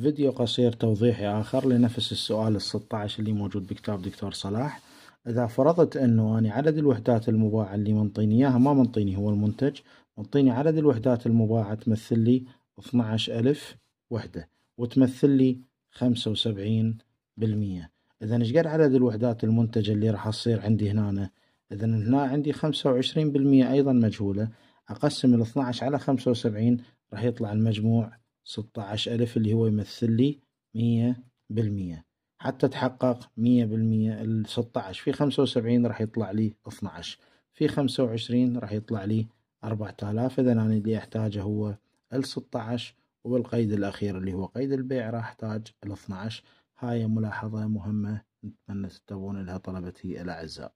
فيديو قصير توضيحي آخر لنفس السؤال الستة عشر اللي موجود بكتاب دكتور صلاح. إذا فرضت أنه أنا عدد الوحدات المباعة اللي منطيني إياها ما منطيني هو المنتج. منطيني عدد الوحدات المباعة تمثل لي اثناعش ألف وحدة وتمثل لي خمسة وسبعين بالمية. إذا إيش قد عدد الوحدات المنتجة اللي راح تصير عندي هنا؟ إذا هنا عندي خمسة وعشرين بالمية أيضا مجهولة. أقسم الاثناعش على خمسة وسبعين راح يطلع المجموع ستة عشر ألف اللي هو يمثل لي مية بالمية. حتى تحقق مية بالمية الستة عشر. في خمسة وسبعين راح يطلع لي اثنى عشر. في خمسة وعشرين راح يطلع لي أربعة آلاف. إذا أنا اللي أحتاجه هو الستة عشر. وبالقيد الأخير اللي هو قيد البيع راح أحتاج الاثنى عشر. هاي ملاحظة مهمة نتمنى تتبعون لها طلبتي الأعزاء.